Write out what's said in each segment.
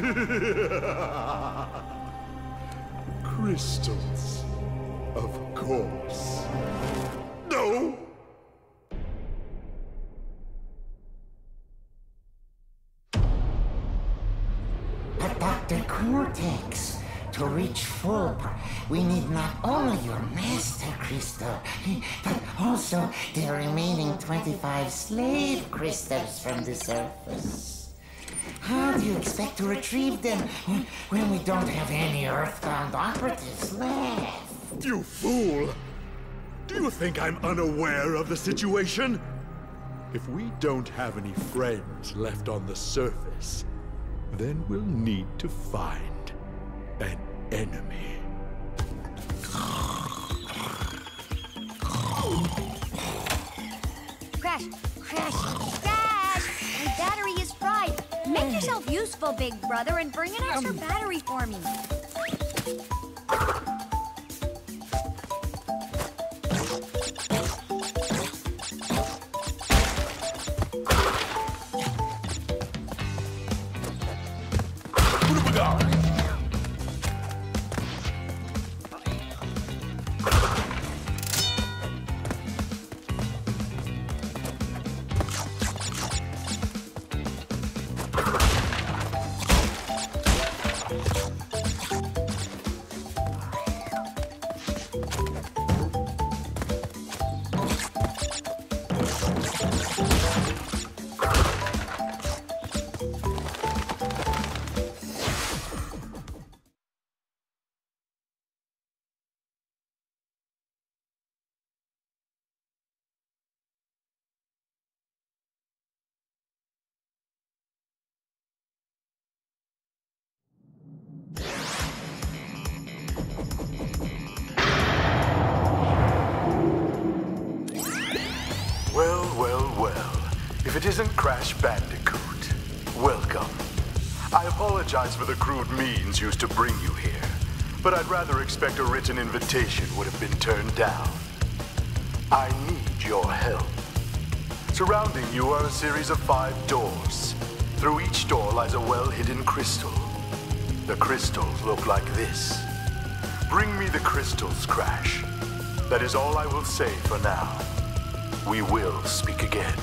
Crystals. Of course. No! But Dr. Cortex, to reach full, we need not only your master crystal, but also the remaining 25 slave crystals from the surface. How do you expect to retrieve them when we don't have any earthbound operatives left? You fool! Do you think I'm unaware of the situation? If we don't have any friends left on the surface, then we'll need to find an enemy. Crash, crash, crash! Make yourself useful, big brother, and bring an extra battery for me. It isn't Crash Bandicoot, welcome. I apologize for the crude means used to bring you here, but I'd rather expect a written invitation would have been turned down. I need your help. Surrounding you are a series of five doors. Through each door lies a well-hidden crystal. The crystals look like this. Bring me the crystals, Crash. That is all I will say for now. We will speak again.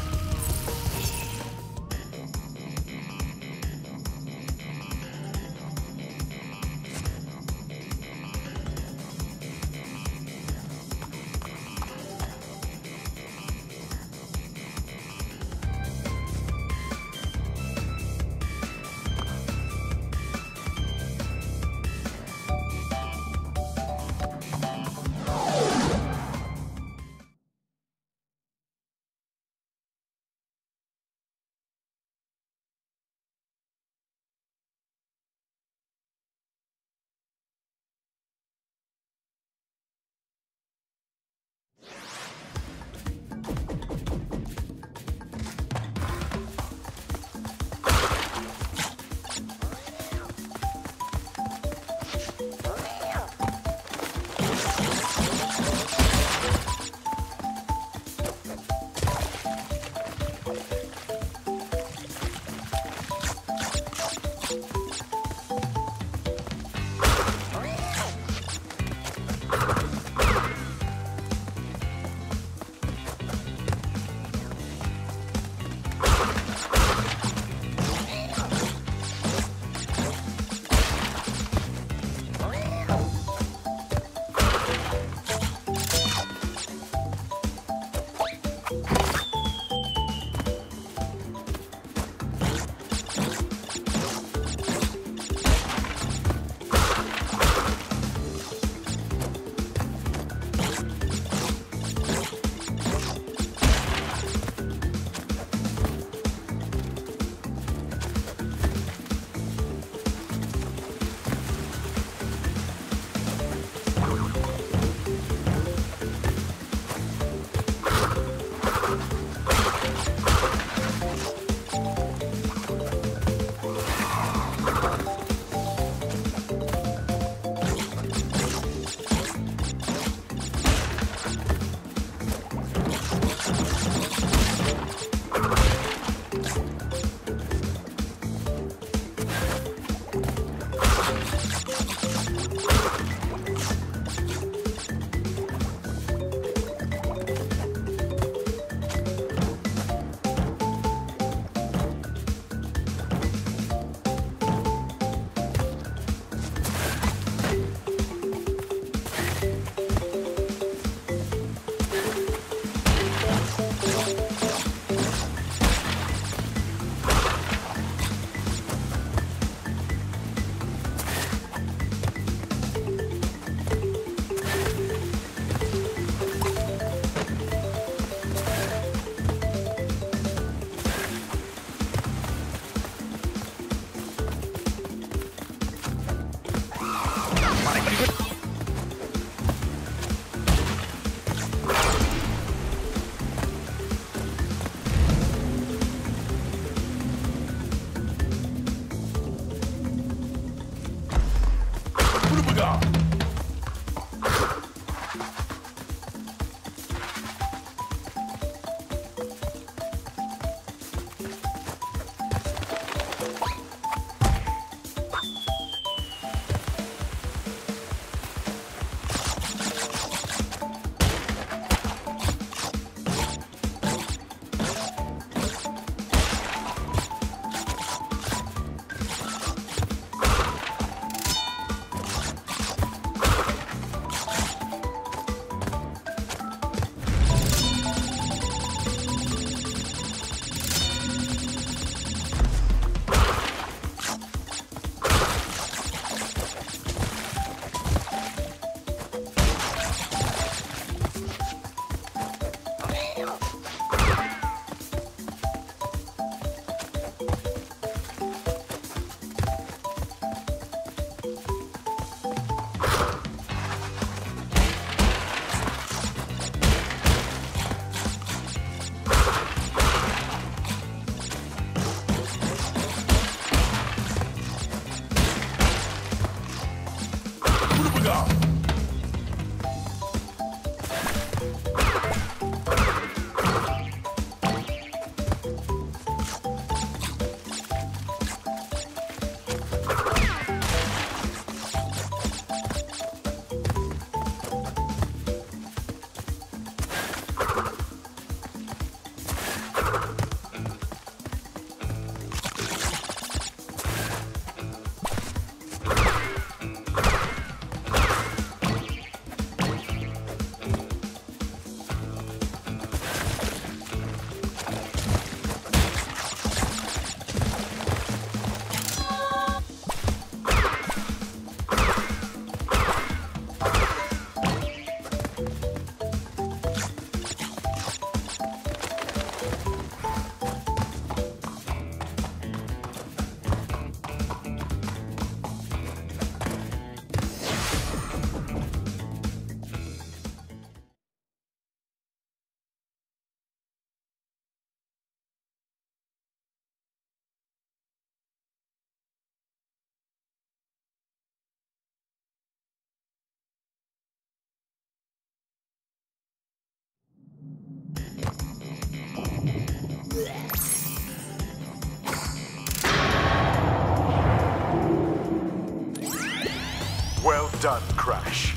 Done, Crash.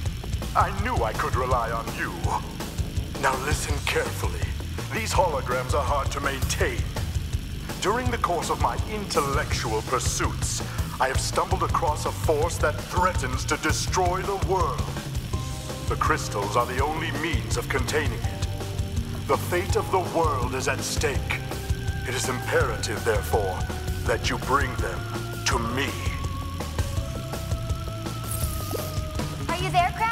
I knew I could rely on you. Now listen carefully. These holograms are hard to maintain. During the course of my intellectual pursuits, I have stumbled across a force that threatens to destroy the world. The crystals are the only means of containing it. The fate of the world is at stake. It is imperative, therefore, that you bring them to me. You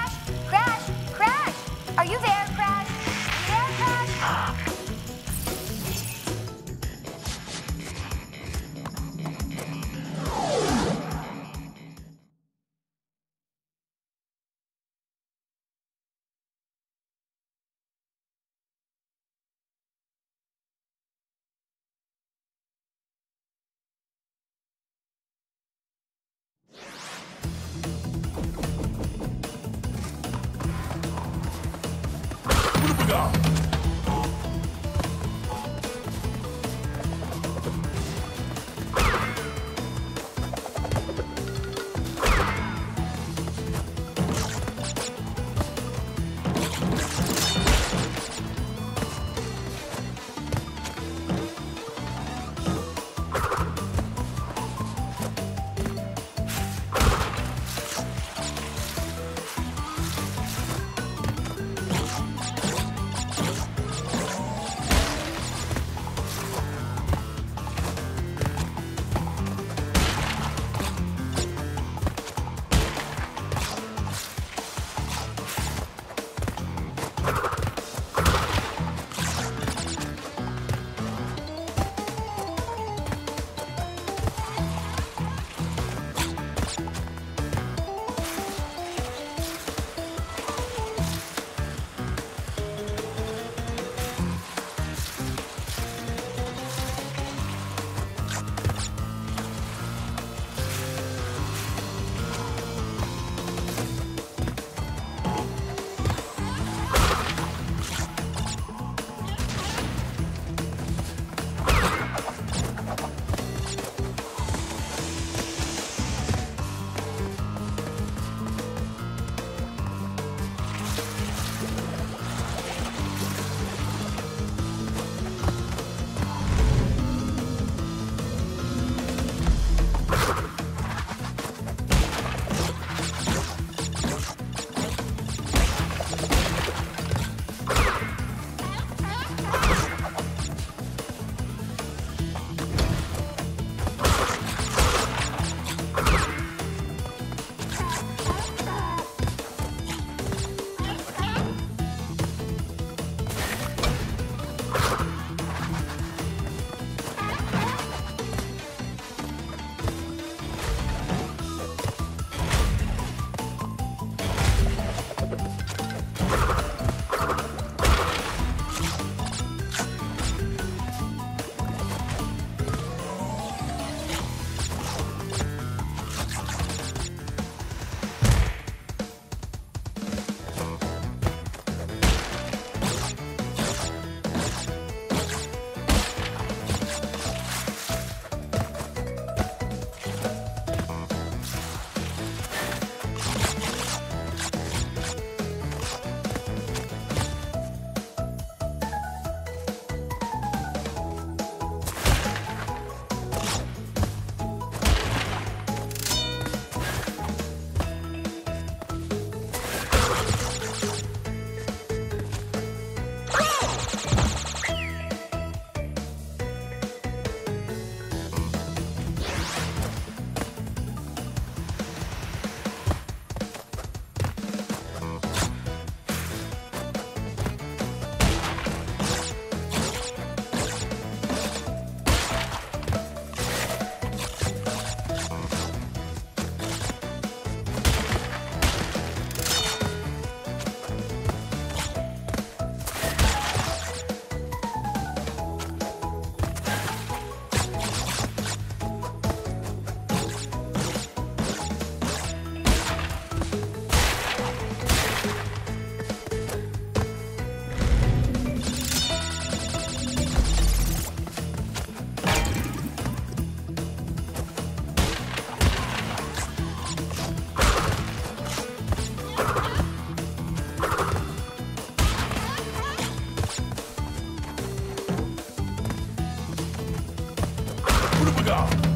岗。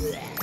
Crystals.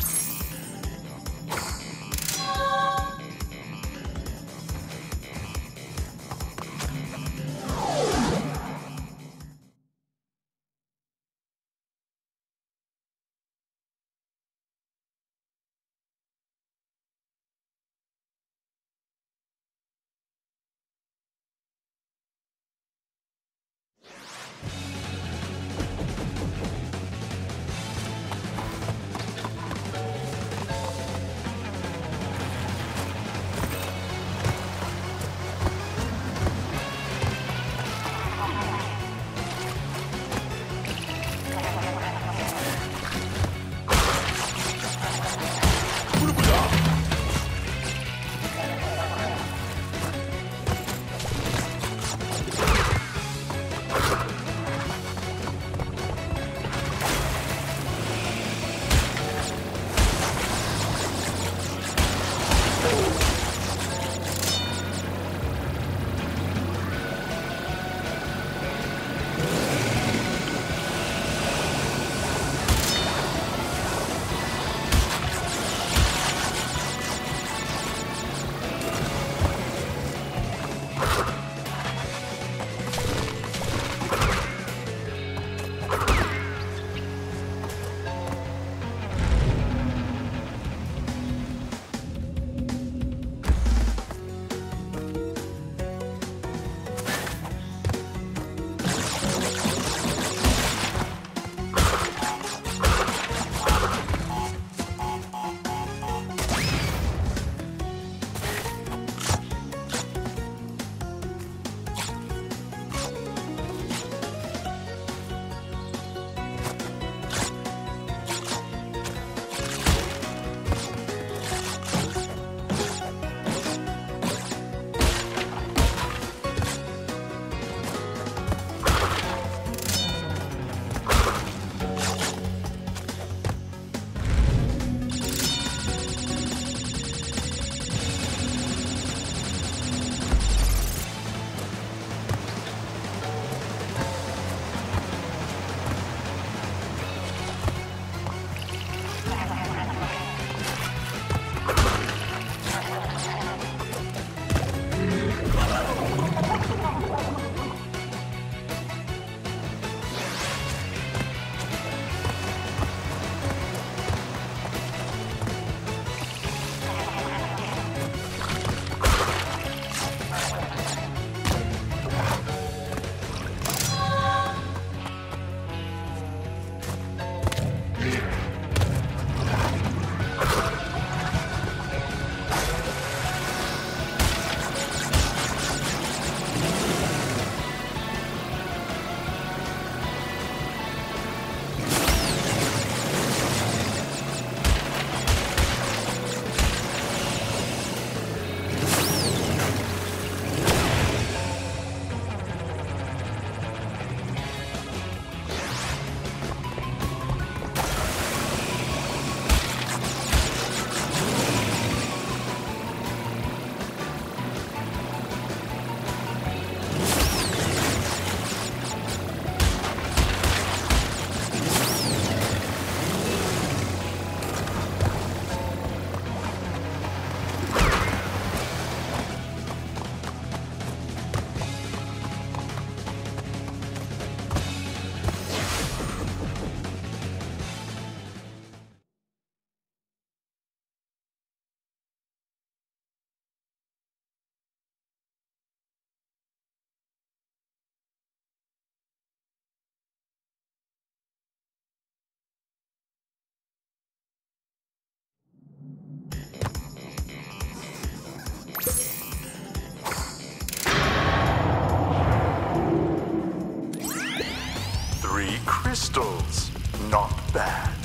Not bad.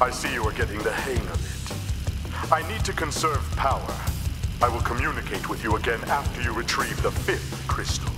I see you are getting the hang of it. I need to conserve power. I will communicate with you again after you retrieve the fifth crystal.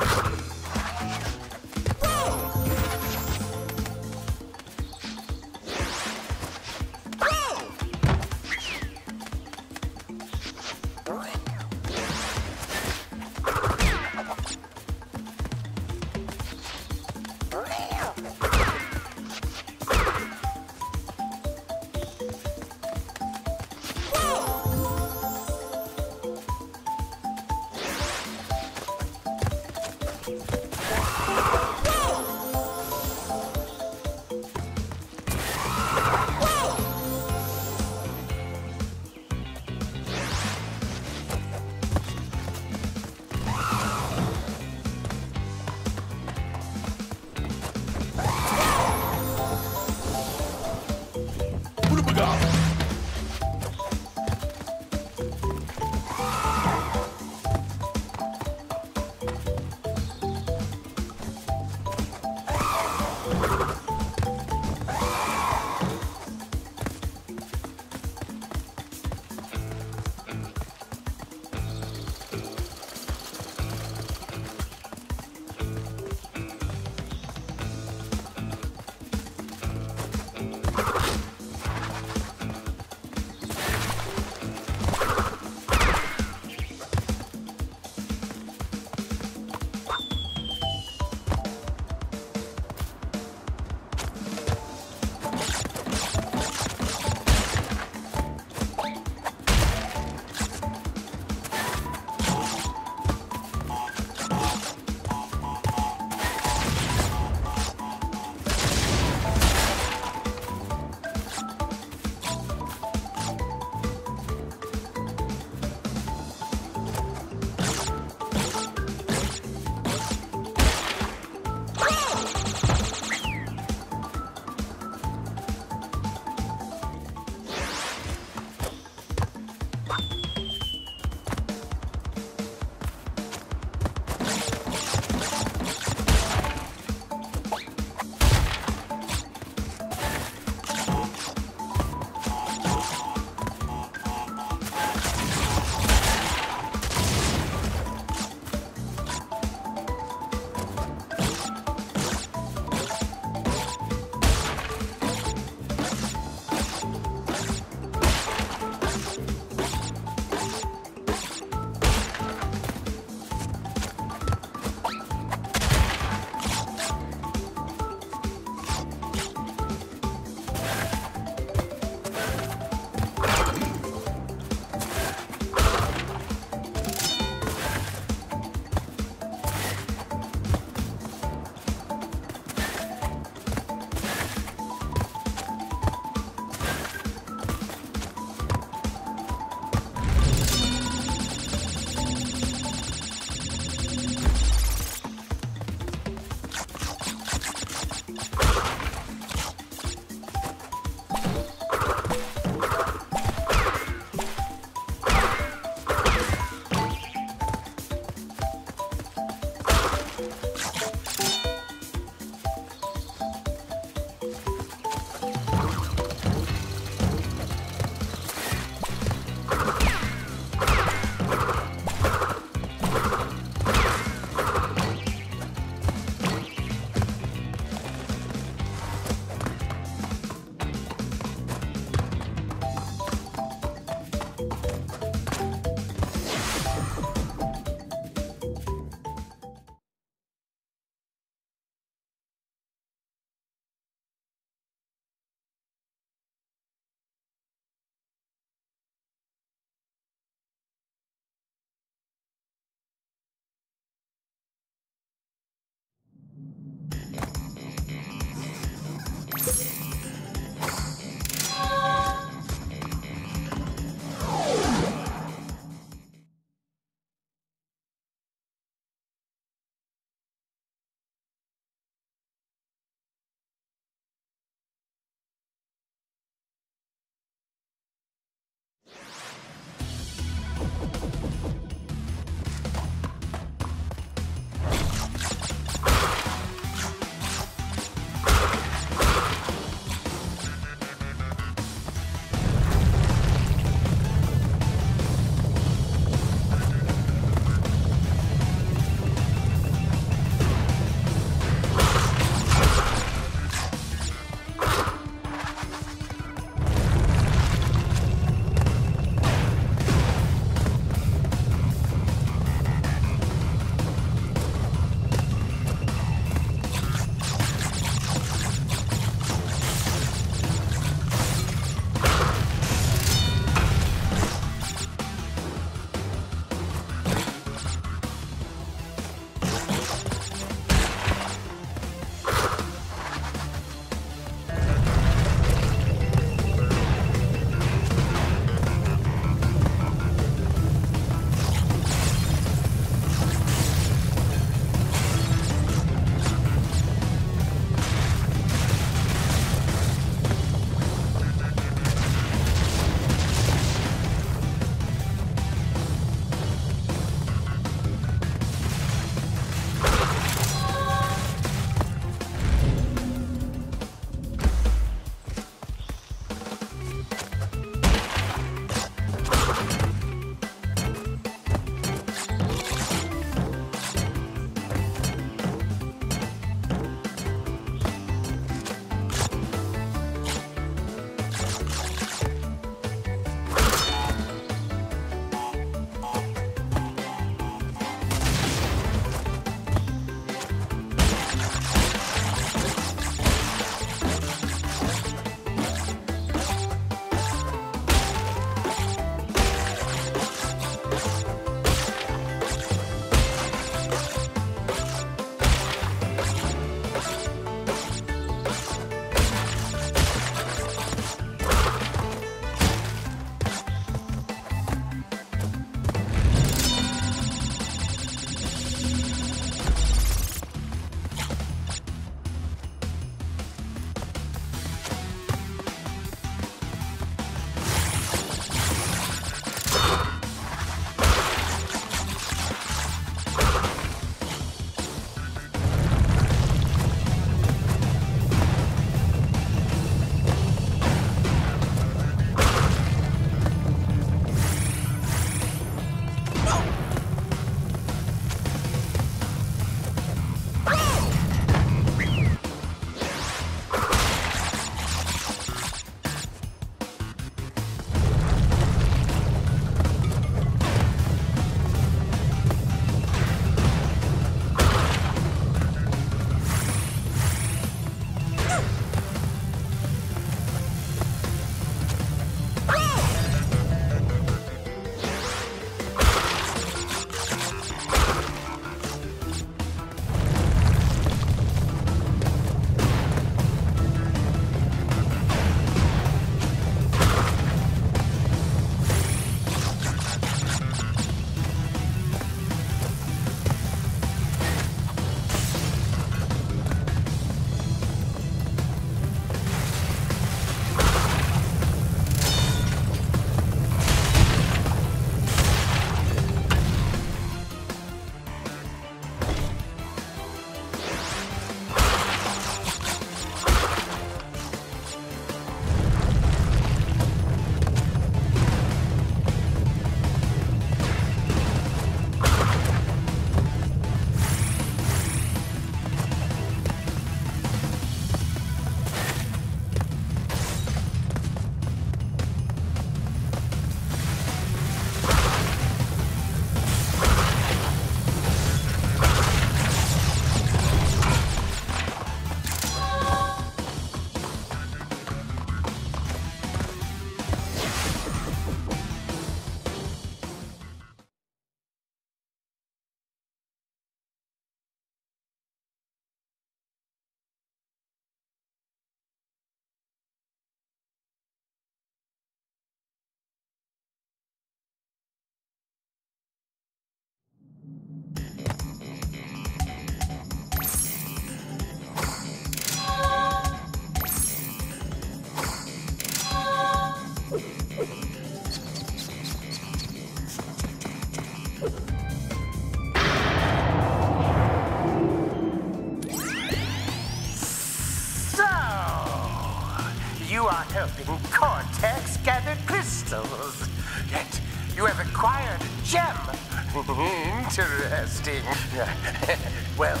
Well,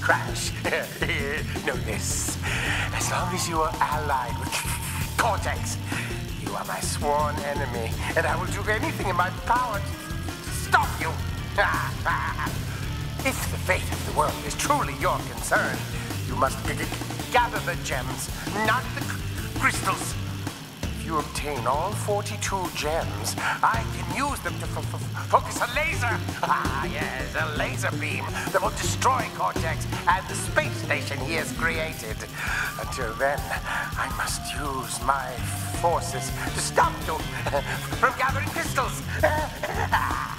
Crash, know this. As long as you are allied with Cortex, you are my sworn enemy, and I will do anything in my power to stop you. if the fate of the world is truly your concern, you must gather the gems, not the crystals. You obtain all 42 gems, I can use them to focus a laser. Ah, yes, a laser beam that will destroy Cortex and the space station he has created. Until then, I must use my forces to stop you from gathering crystals.